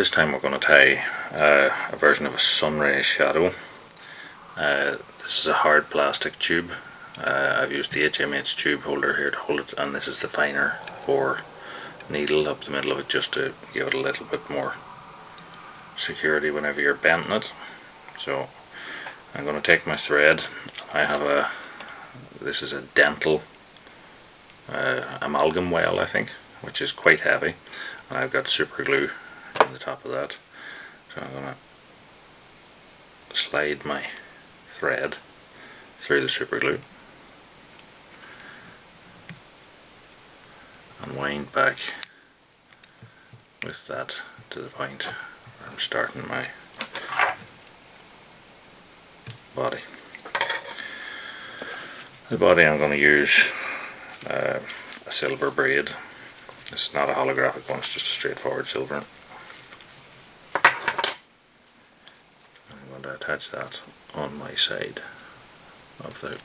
this time we're going to tie uh, a version of a sunray shadow. Uh, this is a hard plastic tube. Uh, I've used the HMH tube holder here to hold it and this is the finer bore needle up the middle of it just to give it a little bit more security whenever you're bending it. So I'm going to take my thread. I have a, this is a dental uh, amalgam weld I think, which is quite heavy. And I've got super glue on the top of that. So I'm going to slide my thread through the super glue and wind back with that to the point where I'm starting my body. The body I'm going to use uh, a silver braid. Is not a holographic one, it's just a straightforward silver. I'm going that on my side of the,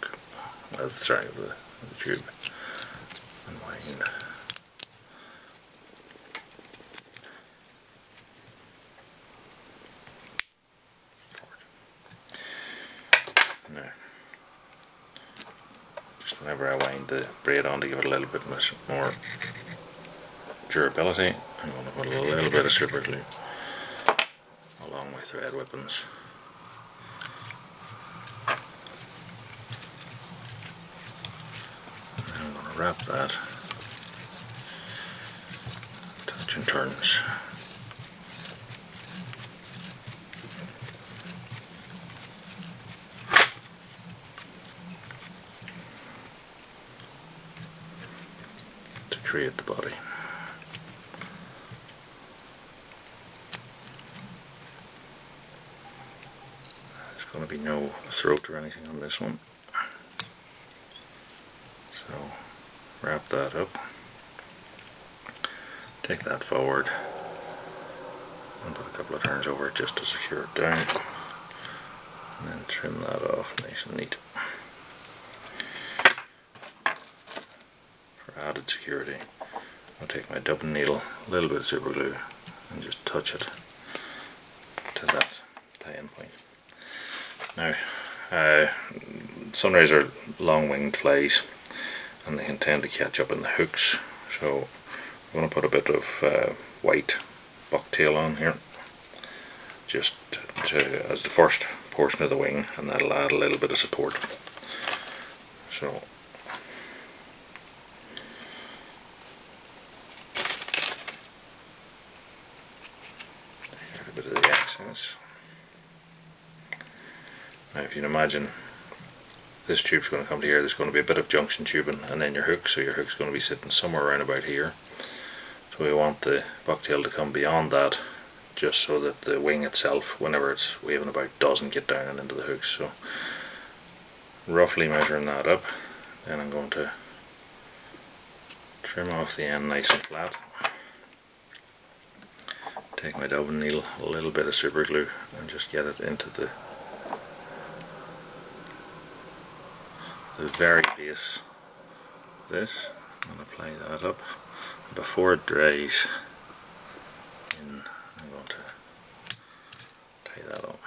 uh, sorry, of the, of the tube and. Now, just whenever I wind the braid on to give it a little bit more durability, I'm going to put a little bit of super glue along my thread whippings. I'm going to wrap that touch and turns. to create the body. There's going to be no throat or anything on this one. So wrap that up. Take that forward and put a couple of turns over just to secure it down. And then trim that off nice and neat. For added security, I'll take my dubbing needle, a little bit of super glue, and just touch it to that tie-in point. Now, uh, sunrays are long-winged flies, and they intend to catch up in the hooks, so I'm going to put a bit of uh, white bucktail on here, just to, as the first portion of the wing, and that'll add a little bit of support. So a bit of the excess. Now if you can imagine this tube's going to come to here, there's going to be a bit of junction tubing and then your hook, so your hook's going to be sitting somewhere around about here. So we want the bucktail to come beyond that just so that the wing itself, whenever it's waving about, doesn't get down and into the hooks. So roughly measuring that up, then I'm going to trim off the end nice and flat. Take my dubbing needle, a little bit of super glue and just get it into the the very base. This I'm going to play that up. Before it dries in, I'm going to tie that up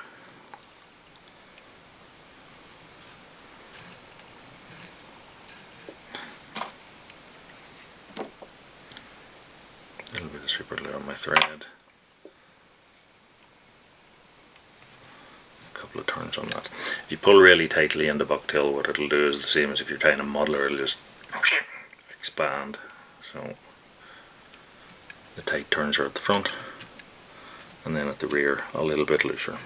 a little bit of super glue on my thread couple of turns on that. If you pull really tightly in the bucktail, what it'll do is the same as if you're tying a muddler, it'll just expand. So the tight turns are at the front, and then at the rear a little bit looser.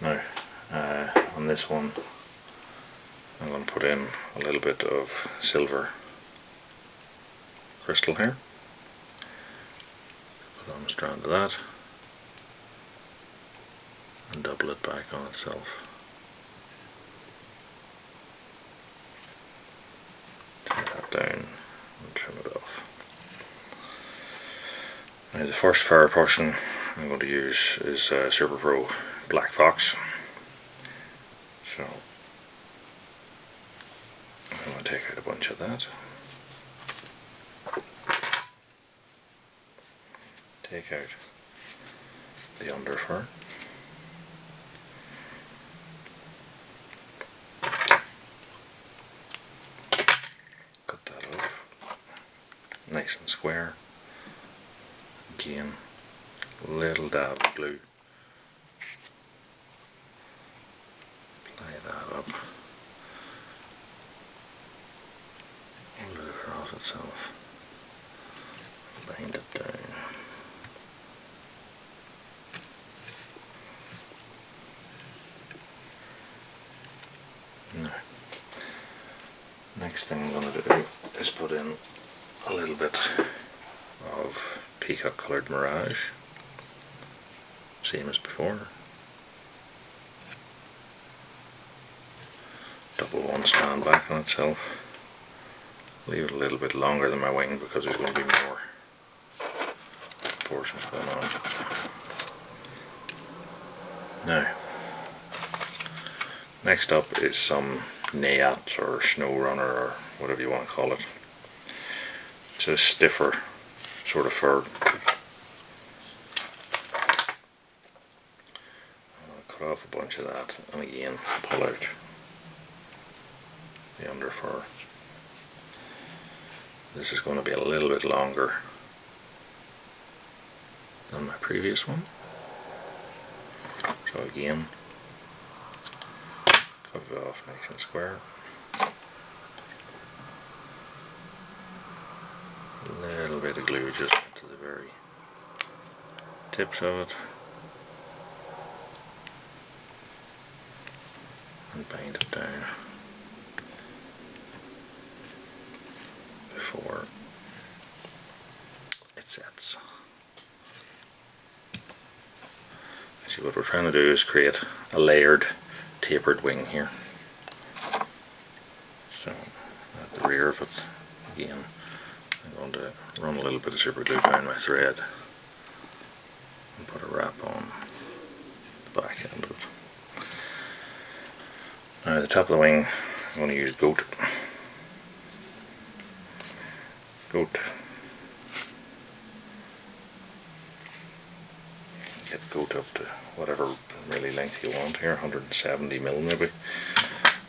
Now, uh, on this one, I'm going to put in a little bit of silver crystal here. Put on a strand of that and double it back on itself. Take that down and trim it off. Now the first fire portion I'm going to use is uh, Super Pro Black Fox. So I'm going to take out a bunch of that. take out the under fur. Cut that off. Nice and square. Again, little dab of glue. Apply that up. Glue across itself. Bind it down. Next thing I'm going to do is put in a little bit of peacock coloured mirage, same as before. Double one stand back on itself. Leave it a little bit longer than my wing because there's going to be more portions going on. Now, next up is some Naiad or Snow Runner or whatever you want to call it. It's a stiffer sort of fur. I'll uh, cut off a bunch of that and again pull out the under fur. This is going to be a little bit longer than my previous one. So again, cut it off nice and square. A little bit of glue just to the very tips of it. And paint it down before it sets. See what we're trying to do is create a layered tapered wing here. So at the rear of it again I'm going to run a little bit of super glue down my thread and put a wrap on the back end of it. Now the top of the wing I'm going to use goat. Goat. Get goat up to whatever really length you want here, 170 mil maybe.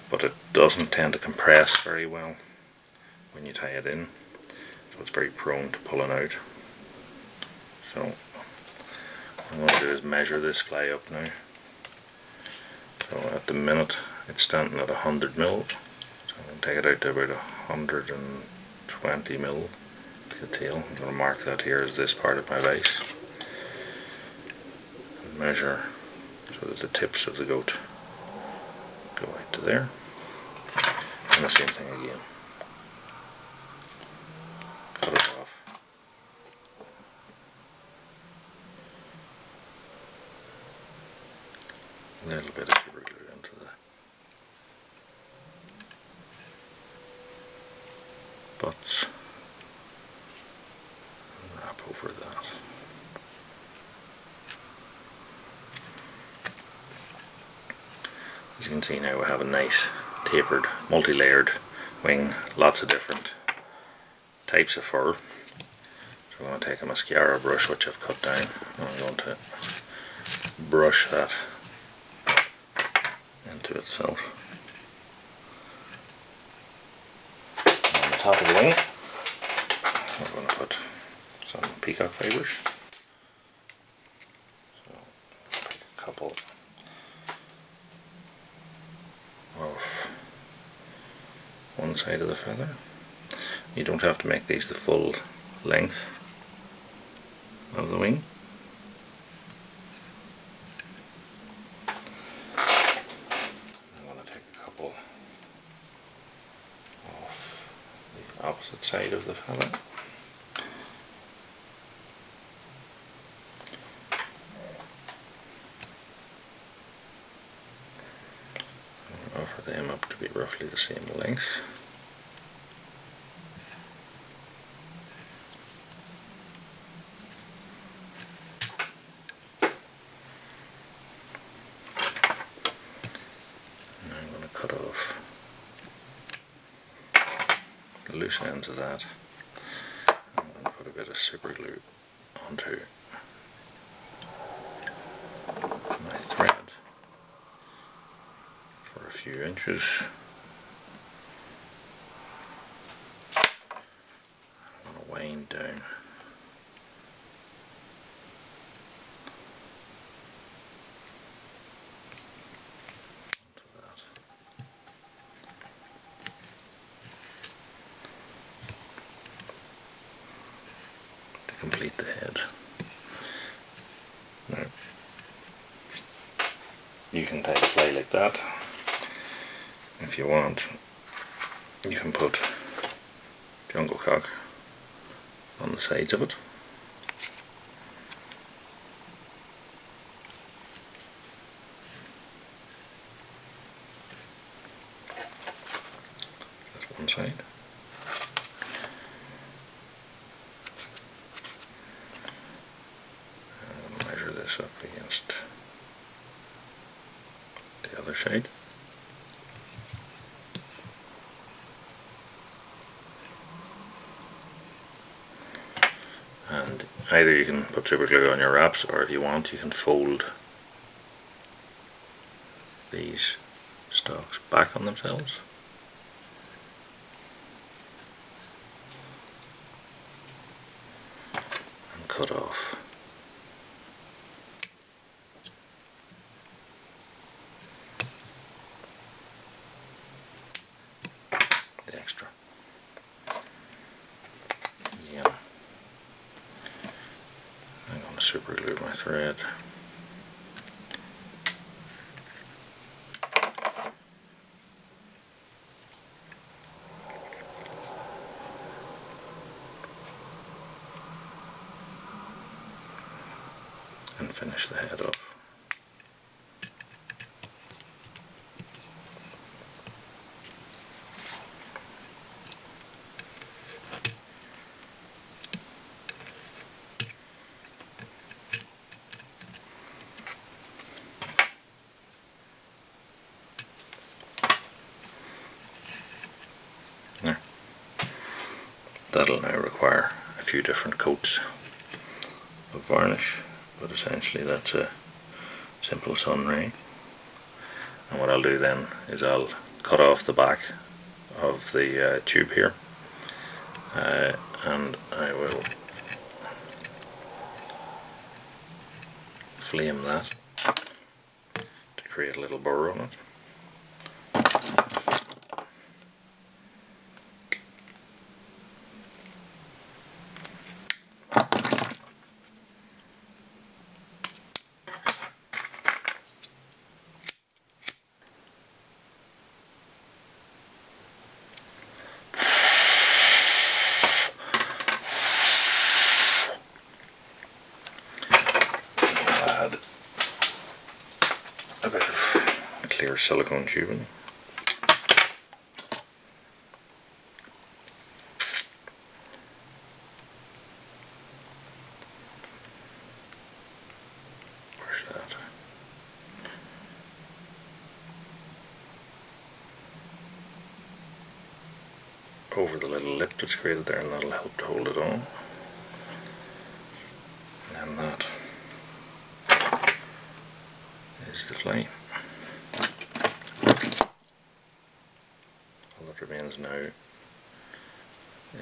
But it doesn't tend to compress very well when you tie it in so it's very prone to pulling out. So what I'm going to do is measure this fly up now. So at the minute it's standing at 100 mil, so I'm going to take it out to about 120 mil to the tail. I'm going to mark that here as this part of my vise. And measure so that the tips of the goat go out to there. And the same thing again. Cut it off. A little bit of super glue into the butts. Wrap over that. As you can see now we have a nice tapered, multi-layered wing, lots of different types of fur. So I'm going to take a mascara brush which I've cut down and I'm going to brush that into itself. On the top of the wing I'm going to put some peacock fibres. So pick a couple of one side of the feather. You don't have to make these the full length of the wing. I'm going to take a couple off the opposite side of the feather. offer them up to be roughly the same length. loose ends of that and put a bit of super glue onto my thread for a few inches. I'm going to wind down fly like that if you want. You can put jungle cock on the sides of it. That's one side. And measure this up against the other side. And either you can put super glue on your wraps or if you want you can fold these stalks back on themselves. And cut off the extra. Yeah. I'm going to super glue my thread. And finish the head off. There. That'll now require a few different coats of varnish, but essentially that's a simple sun ray. And what I'll do then is I'll cut off the back of the uh, tube here, uh, and I will flame that to create a little burr on it. Silicone tubing. Where's that? Over the little lip that's created there, and that'll help to hold it on. And that is the flame. All that remains now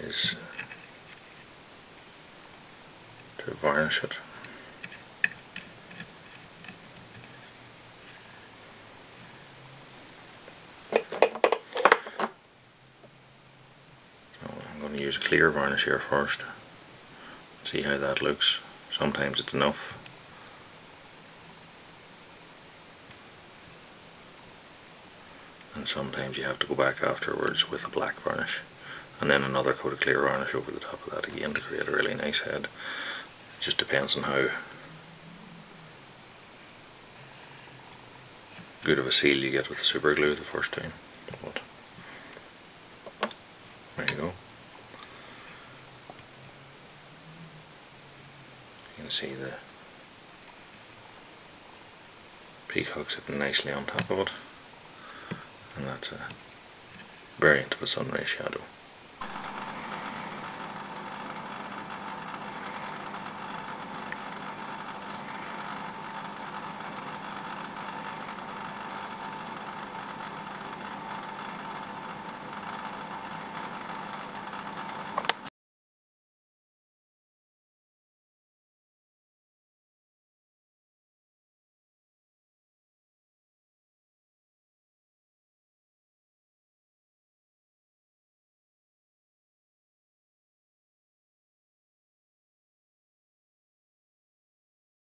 is to varnish it. I'm going to use clear varnish here first. See how that looks. Sometimes it's enough. Sometimes you have to go back afterwards with a black varnish and then another coat of clear varnish over the top of that again to create a really nice head. It just depends on how good of a seal you get with the super glue the first time. But there you go. You can see the peacock sitting nicely on top of it and that's a variant of a sunray shadow.